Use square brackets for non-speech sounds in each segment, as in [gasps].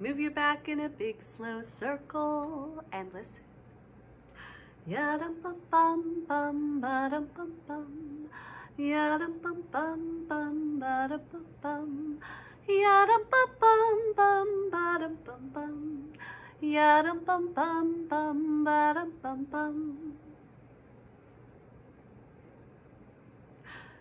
Move your back in a big slow circle and listen. Yada-bum-bum-bum-ba-dum-bum-bum. Yada-bum-bum-bum-ba-dum-bum-bum. Yada-bum-bum-bum-ba-dum-bum-bum. Yada-bum-bum-bum-ba-dum-bum-bum. Yadum bum bum bum badum bum bum. Yadum bum bum bum badum bum bum. Yadum bum bum bum badum bum bum.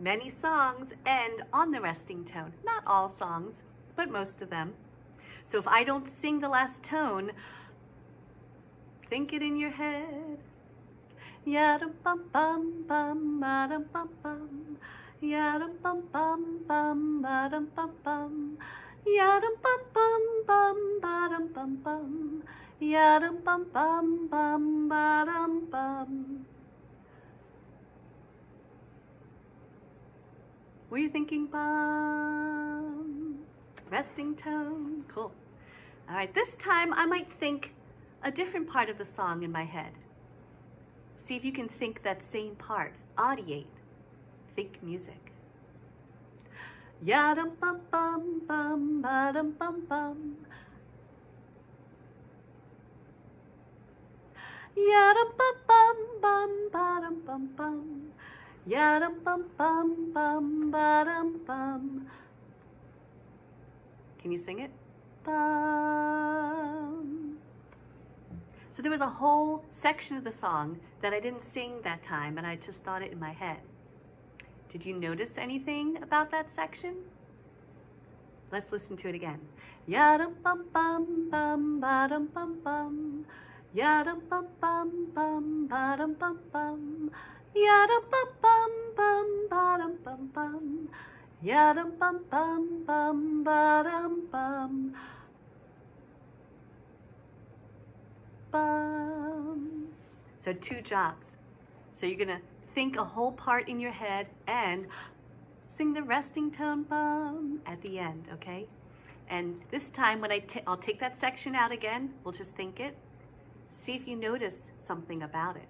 Many songs end on the resting tone. Not all songs, but most of them. So if I don't sing the last tone, think it in your head. Yadum bum bum bum badum bum bum. Yadum bum bum bum badum bum bum. Yadum bum bum bum badum bum bum. Yadum bum bum bum badum bum. Were you thinking bum? Resting tone? Cool. All right, this time I might think a different part of the song in my head. See if you can think that same part. Audiate. Think music. Yadum bum bum bum badum bum bum. Yadum bum bum bum badum bum bum. Yadum bum bum bum badum bum. Can you sing it? Bum. So there was a whole section of the song that I didn't sing that time and I just thought it in my head. Did you notice anything about that section? Let's listen to it again. Yadum bum bum bum badum bum bum. Yadum bum bum bum badum bum bum. Yadum bum bum bum badum bum bum. Yadum bum bum bum badum bum. Bum. So two jobs. So you're gonna think a whole part in your head and sing the resting tone bum at the end, okay? And this time when I t I'll take that section out again, we'll just think it. See if you notice something about it.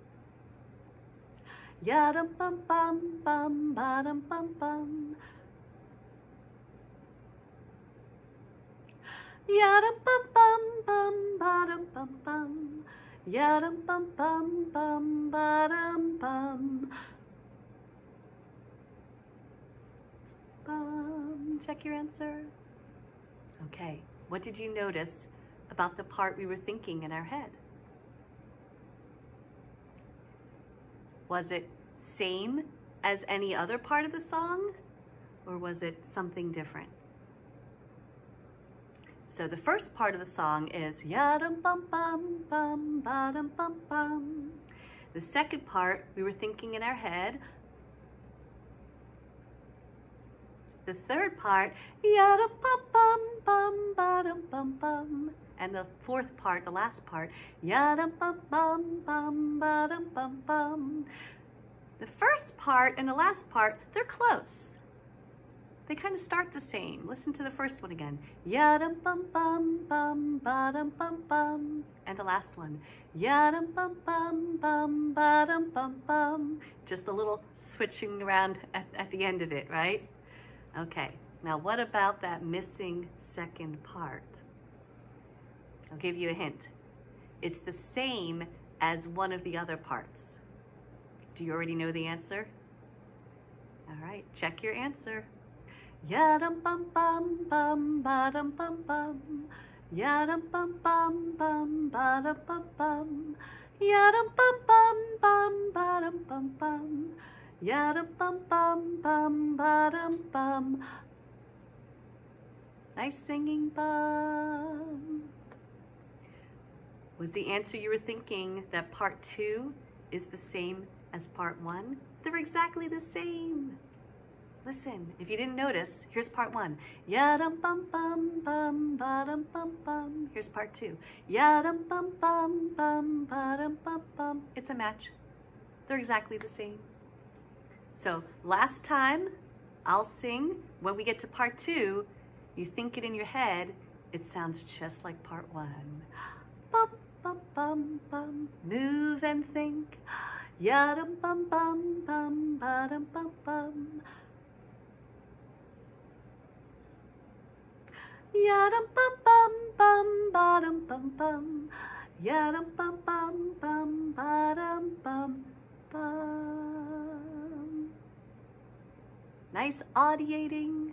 Yadum bum bum bum badum bum bum. Yadum bum bum bum badum bum bum. Yadum bum bum bum badum bum. Bum. Check your answer. Okay, what did you notice about the part we were thinking in our head? Was it same as any other part of the song or was it something different? So the first part of the song is yadum bum bum bum badum bum bum. The second part we were thinking in our head. The third part badum bum bum. And the fourth part, the last part, yadum bum bum bum badum bum bum. The first part and the last part, they're close. They kind of start the same. Listen to the first one again. Yadum bum bum bum badum bum bum. And the last one. Yadum bum bum bum badum bum bum. Just a little switching around at, at the end of it, right? Okay, now what about that missing second part? I'll give you a hint. It's the same as one of the other parts. Do you already know the answer? All right, check your answer. Yadum bum bum bum badum bum bum. Yadum bum bum bum badum bum bum. Yadum bum bum bum badum bum bum. Yadum bum bum bum badum bum. Nice singing bum. Was the answer you were thinking that part two is the same as part one? They're exactly the same. Listen, if you didn't notice, here's part one. Ya-dum bum bum bum ba-dum bum bum. Here's part two. Ya-dum bum bum bum ba-dum bum bum. It's a match. They're exactly the same. So last time, I'll sing. When we get to part two, you think it in your head, it sounds just like part one. [gasps] Bum bum bum. Move and think. Ya-dum bum bum bum ba-dum bum bum. Yadum bum bum bum bottom bum bum. Yadum bum bum bum bottom bum bum. Nice audiating.